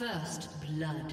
First blood.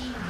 Team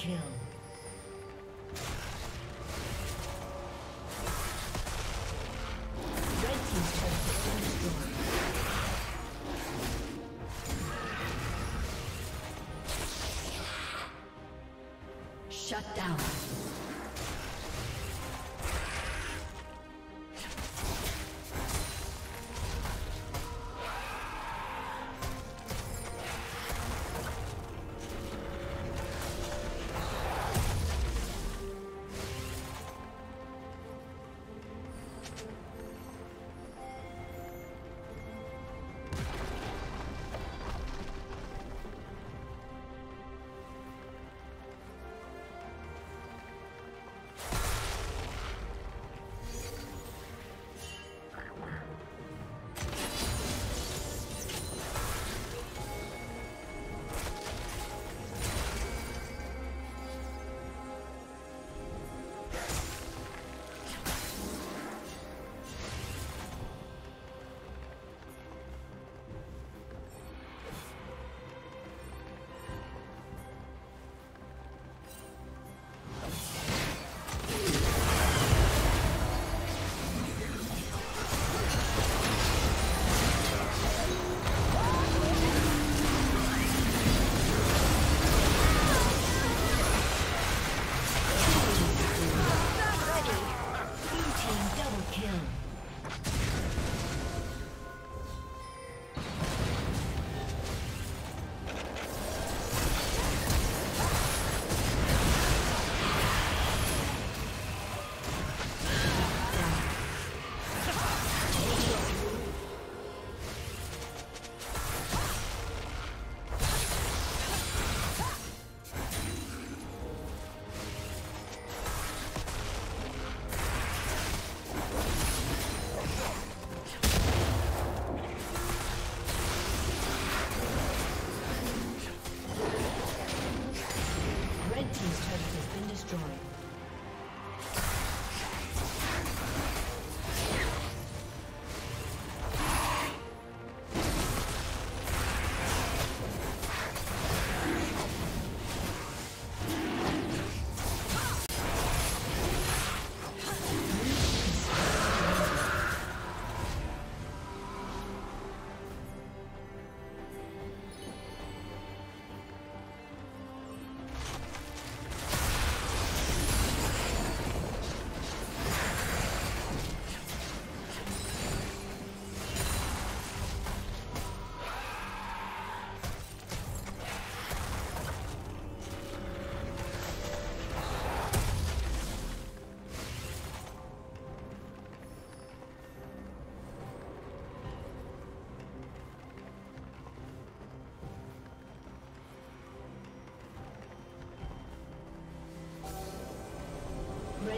Kill. Shut down.